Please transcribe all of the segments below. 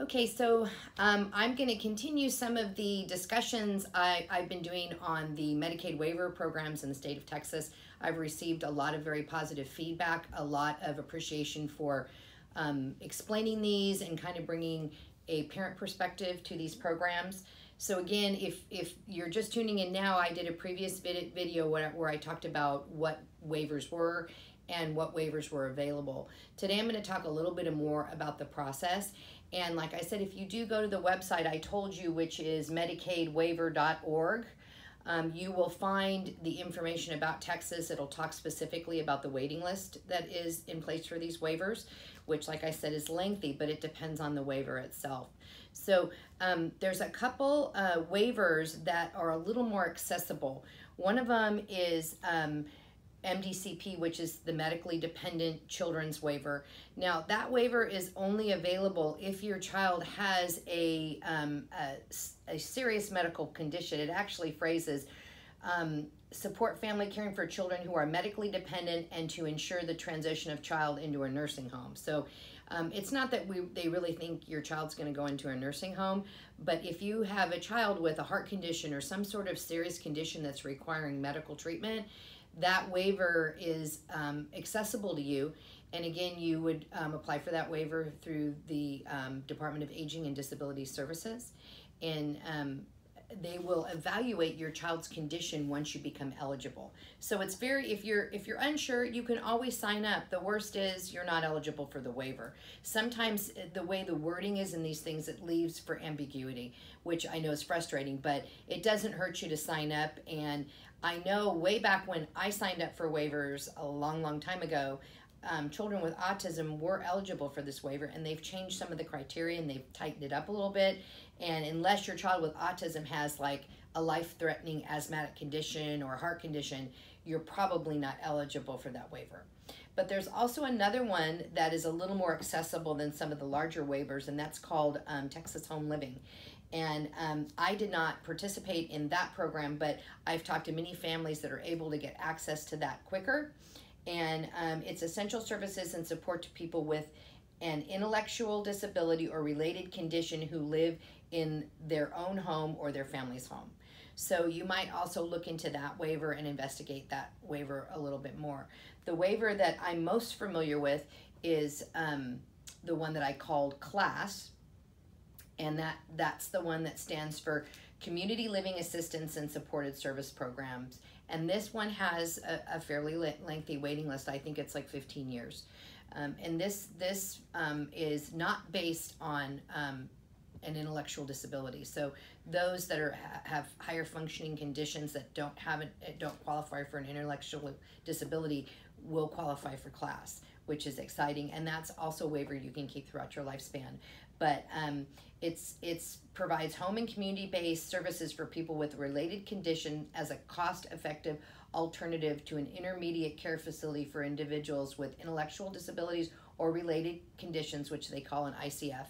Okay, so um, I'm going to continue some of the discussions I, I've been doing on the Medicaid waiver programs in the state of Texas. I've received a lot of very positive feedback, a lot of appreciation for um, explaining these and kind of bringing a parent perspective to these programs. So again, if, if you're just tuning in now, I did a previous vid video where, where I talked about what waivers were and what waivers were available. Today I'm going to talk a little bit more about the process and like I said, if you do go to the website I told you, which is medicaidwaiver.org, um, you will find the information about Texas. It'll talk specifically about the waiting list that is in place for these waivers, which, like I said, is lengthy, but it depends on the waiver itself. So um, there's a couple uh, waivers that are a little more accessible. One of them is um, MDCP, which is the medically dependent children's waiver. Now, that waiver is only available if your child has a, um, a, a, serious medical condition. It actually phrases um, support family caring for children who are medically dependent and to ensure the transition of child into a nursing home. So um, it's not that we they really think your child's going to go into a nursing home, but if you have a child with a heart condition or some sort of serious condition that's requiring medical treatment, that waiver is um, accessible to you. And again, you would um, apply for that waiver through the um, Department of Aging and Disability Services. And um, they will evaluate your child's condition once you become eligible. So it's very if you're if you're unsure, you can always sign up. The worst is you're not eligible for the waiver. Sometimes uh, the way the wording is in these things it leaves for ambiguity, which I know is frustrating, but it doesn't hurt you to sign up and I know way back when I signed up for waivers a long, long time ago, um, children with autism were eligible for this waiver and they've changed some of the criteria and they've tightened it up a little bit. And unless your child with autism has like a life threatening asthmatic condition or heart condition, you're probably not eligible for that waiver. But there's also another one that is a little more accessible than some of the larger waivers, and that's called um, Texas Home Living. And um, I did not participate in that program, but I've talked to many families that are able to get access to that quicker. And um, it's essential services and support to people with an intellectual disability or related condition who live in their own home or their family's home. So you might also look into that waiver and investigate that waiver a little bit more. The waiver that I'm most familiar with is um, the one that I called CLASS, and that that's the one that stands for Community Living Assistance and Supported Service Programs. And this one has a, a fairly lengthy waiting list. I think it's like 15 years. Um, and this this um, is not based on um, an intellectual disability. So those that are have higher functioning conditions that don't have it don't qualify for an intellectual disability will qualify for class, which is exciting. And that's also a waiver you can keep throughout your lifespan. But um, it's it's provides home and community based services for people with related condition as a cost effective alternative to an intermediate care facility for individuals with intellectual disabilities or related conditions, which they call an ICF.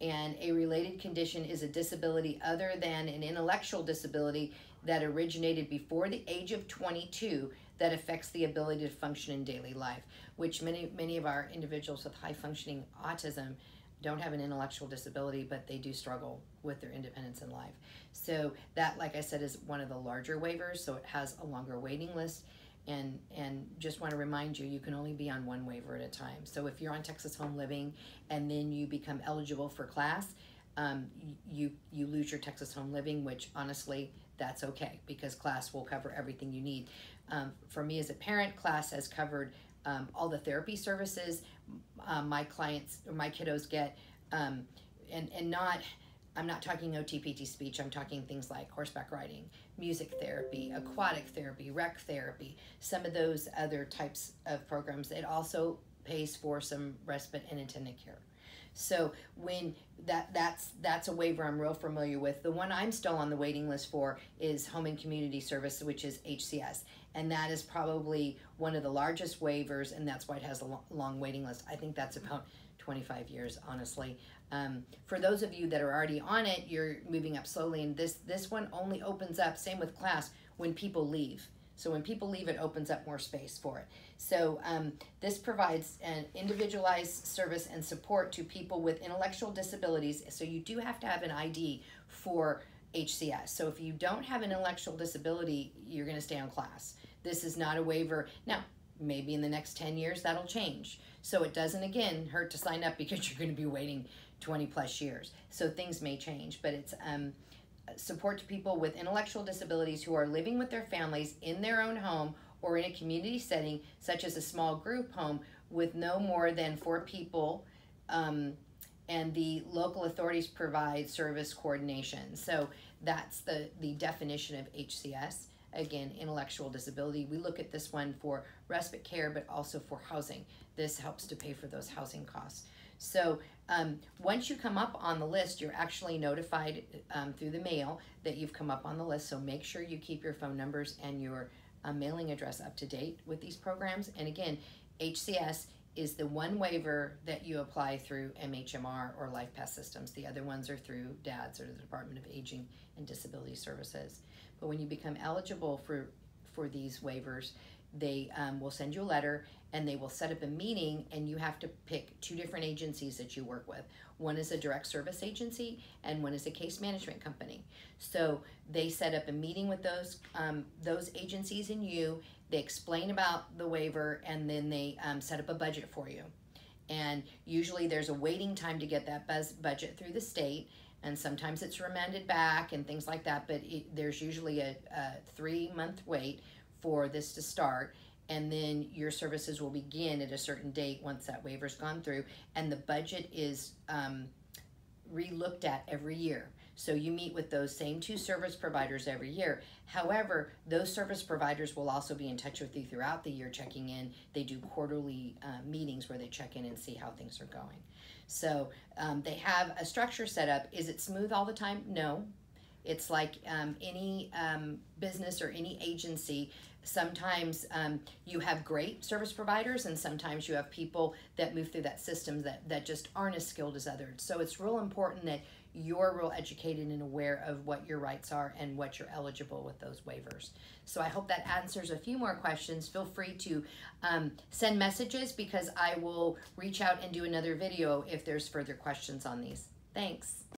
And a related condition is a disability other than an intellectual disability that originated before the age of 22 that affects the ability to function in daily life, which many many of our individuals with high functioning autism don't have an intellectual disability, but they do struggle with their independence in life. So that, like I said, is one of the larger waivers. So it has a longer waiting list. And, and just want to remind you, you can only be on one waiver at a time. So if you're on Texas Home Living and then you become eligible for class, um, you, you lose your Texas Home Living, which honestly, that's okay because class will cover everything you need. Um, for me as a parent, class has covered um, all the therapy services um, my clients or my kiddos get, um, and and not. I'm not talking OTPT speech. I'm talking things like horseback riding, music therapy, aquatic therapy, rec therapy, some of those other types of programs. It also pays for some respite and attendant care. So when that that's that's a waiver I'm real familiar with. The one I'm still on the waiting list for is Home and Community Service, which is HCS, and that is probably one of the largest waivers, and that's why it has a long waiting list. I think that's about 25 years, honestly. Um, for those of you that are already on it, you're moving up slowly, and this this one only opens up. Same with class when people leave. So when people leave, it opens up more space for it. So um, this provides an individualized service and support to people with intellectual disabilities. So you do have to have an ID for HCS. So if you don't have an intellectual disability, you're going to stay on class. This is not a waiver. Now, maybe in the next 10 years that'll change. So it doesn't, again, hurt to sign up because you're going to be waiting 20 plus years. So things may change, but it's um, support to people with intellectual disabilities who are living with their families in their own home or in a community setting, such as a small group home with no more than four people. Um, and the local authorities provide service coordination. So that's the, the definition of HCS. Again, intellectual disability. We look at this one for respite care, but also for housing. This helps to pay for those housing costs. So um, once you come up on the list, you're actually notified um, through the mail that you've come up on the list. So make sure you keep your phone numbers and your uh, mailing address up to date with these programs. And again, HCS is the one waiver that you apply through MHMR or LifePath systems. The other ones are through DADS or the Department of Aging and Disability Services. But when you become eligible for for these waivers, they um, will send you a letter and they will set up a meeting and you have to pick two different agencies that you work with. One is a direct service agency and one is a case management company. So they set up a meeting with those um, those agencies and you they explain about the waiver and then they um, set up a budget for you. And usually there's a waiting time to get that budget through the state and sometimes it's remanded back and things like that but it, there's usually a, a three month wait for this to start and then your services will begin at a certain date once that waiver's gone through. And the budget is um, re-looked at every year. So you meet with those same two service providers every year. However those service providers will also be in touch with you throughout the year checking in. They do quarterly uh, meetings where they check in and see how things are going. So um, they have a structure set up. Is it smooth all the time? No. It's like um, any um, business or any agency. Sometimes um, you have great service providers, and sometimes you have people that move through that system that, that just aren't as skilled as others. So it's real important that you're real educated and aware of what your rights are and what you're eligible with those waivers. So I hope that answers a few more questions. Feel free to um, send messages because I will reach out and do another video if there's further questions on these. Thanks.